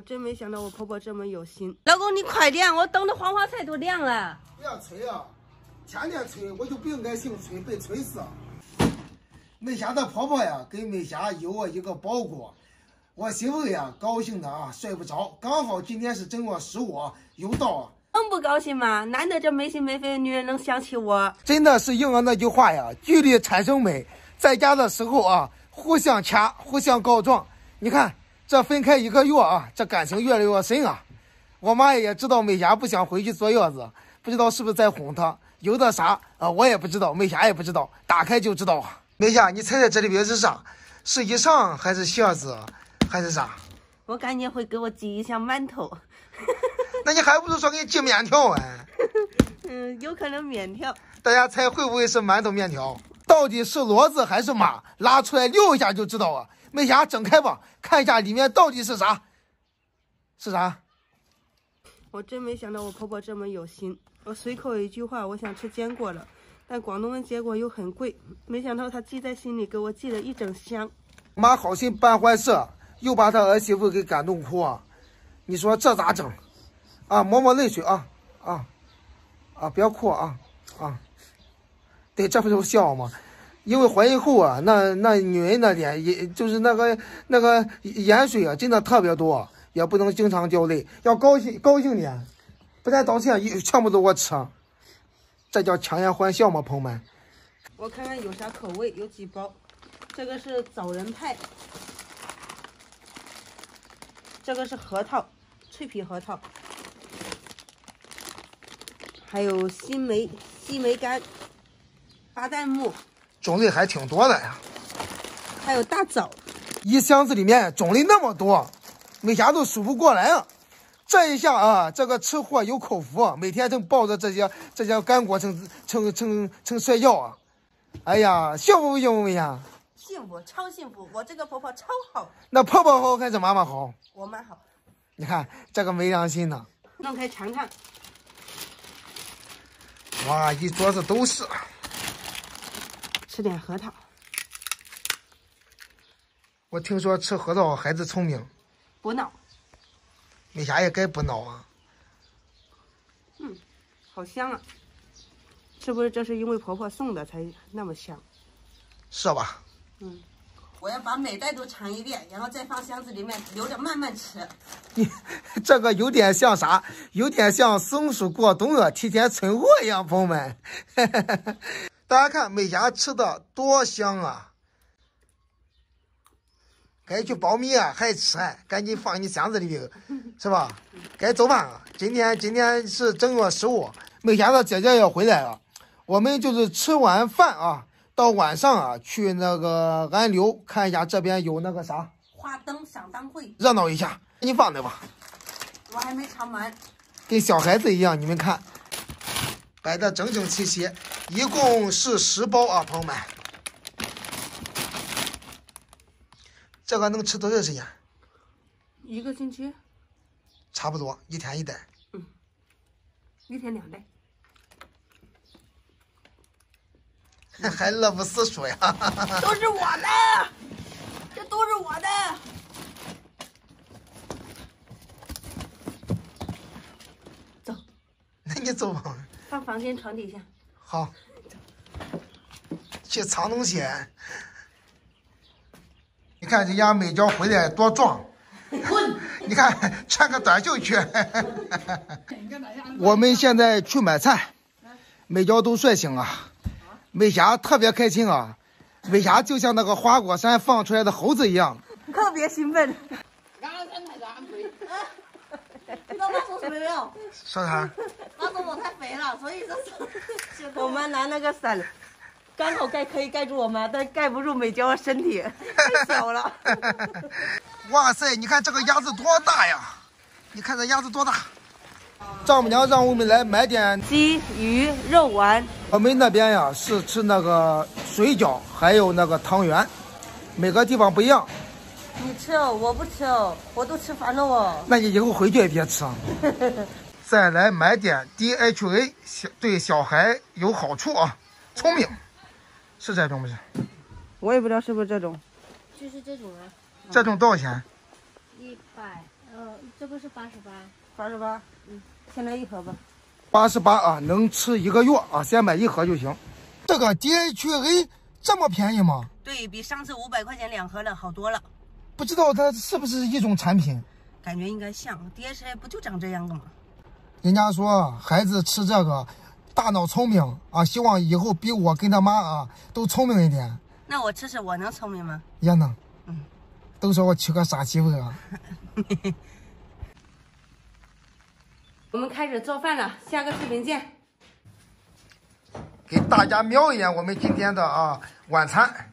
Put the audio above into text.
我真没想到我婆婆这么有心。老公，你快点，我等的黄花菜都凉了。不要催啊，天天催，我就不应该姓崔，被催死。梅霞的婆婆呀，给梅霞邮了一个包裹，我媳妇呀高兴的啊睡不着。刚好今天是正月十五，有到啊。能不高兴吗？难得这没心没肺的女人能想起我，真的是应了那句话呀，距离产生美。在家的时候啊，互相掐，互相告状。你看这分开一个月啊，这感情越来越深啊。我妈也知道美霞不想回去坐月子，不知道是不是在哄她。有的啥啊，我也不知道，美霞也不知道，打开就知道啊。梅霞，你猜猜这里边是啥？是衣裳还是鞋子，还是啥？我感觉会给我寄一箱馒头。那你还不如说给你寄面条哎。嗯，有可能面条。大家猜会不会是馒头面条？到底是骡子还是马？拉出来遛一下就知道了。妹霞，整开吧，看一下里面到底是啥？是啥？我真没想到我婆婆这么有心。我随口一句话，我想吃坚果了，但广东的坚果又很贵，没想到她记在心里，给我寄了一整箱。妈好心办坏事，又把她儿媳妇给感动哭啊！你说这咋整？啊，抹抹泪水啊啊啊！不要哭啊啊！对，这不就笑吗？因为怀孕后啊，那那女人的脸，也就是那个那个盐水啊，真的特别多，也不能经常掉泪，要高兴高兴点。不但道歉，全部都我吃，这叫强颜欢笑吗？朋友们，我看看有啥口味，有几包。这个是枣仁派，这个是核桃，脆皮核桃，还有西梅、西梅干、巴旦木，种类还挺多的呀。还有大枣，一箱子里面种类那么多，梅霞都数不过来啊。这一下啊，这个吃货有口福，每天正抱着这些这些干果成成成成睡觉啊。哎呀，幸福不幸福呀？幸福，超幸福！我这个婆婆超好。那婆婆好还是妈妈好？我妈好。你看这个没良心的。弄开尝尝。哇，一桌子都是。吃点核桃。我听说吃核桃孩子聪明。补脑。梅霞也该补脑啊。嗯，好香啊！是不是这是因为婆婆送的才那么香？是吧？嗯。我要把每袋都尝一遍，然后再放箱子里面留着慢慢吃。你这个有点像啥？有点像松鼠过冬啊，提前存货一样，朋友们。大家看美霞吃的多香啊！该去苞米啊，还吃？赶紧放你箱子里头，是吧？该做饭了。今天今天是正月十五，美霞的姐姐要回来了。我们就是吃完饭啊。到晚上啊，去那个安流看一下，这边有那个啥花灯赏灯会，热闹一下。你放那吧，我还没尝完。跟小孩子一样，你们看，摆的整整齐齐，一共是十包啊，朋友们。这个能吃多长时间？一个星期。差不多，一天一袋。嗯，一天两袋。还乐不思蜀呀！都是我的，这都是我的。走，那你走吧。放房间床底下。好。去藏东西。你看人家美娇回来多壮。你看穿个短袖去。我们现在去买菜，美娇都睡醒了。美霞特别开心啊！美霞就像那个花果山放出来的猴子一样，特别兴奋。俺老太太俺肥，听到妈说什么没有？说啥？我太肥了，所以说我们拿那个伞，刚好盖可以盖住我们，但盖不住美娇的身体，太小了。哇塞，你看这个鸭子多大呀！你看这鸭子多大？丈母娘让我们来买点鸡、鱼、肉丸。我们那边呀是吃那个水饺，还有那个汤圆，每个地方不一样。你吃哦，我不吃哦，我都吃烦了哦。那你以后回去也别吃。再来买点 DHA，小对小孩有好处啊，聪明，是这种不是？我也不知道是不是这种。就是这种啊。这种多少钱？一百，呃，个是八十八，八十八，嗯，先来一盒吧。八十八啊，能吃一个月啊，先买一盒就行。这个 DHA 这么便宜吗？对比上次五百块钱两盒的好多了，不知道它是不是一种产品？感觉应该像 DHA 不就长这样的吗？人家说孩子吃这个，大脑聪明啊，希望以后比我跟他妈啊都聪明一点。那我吃吃，我能聪明吗？也能。嗯，都说我娶个傻媳妇啊。我们开始做饭了，下个视频见。给大家瞄一眼我们今天的啊晚餐。